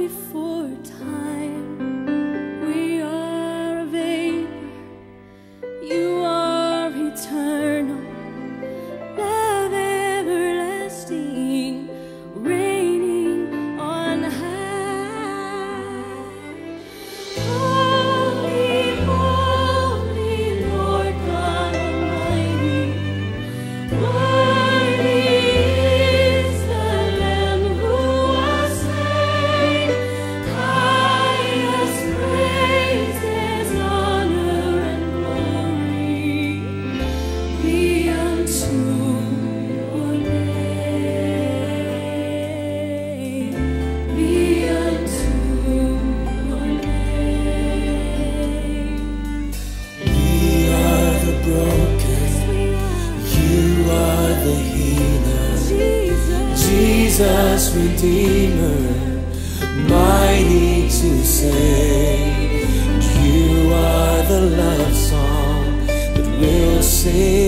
before time. Jesus, Redeemer, mighty to save. You are the love song that will save.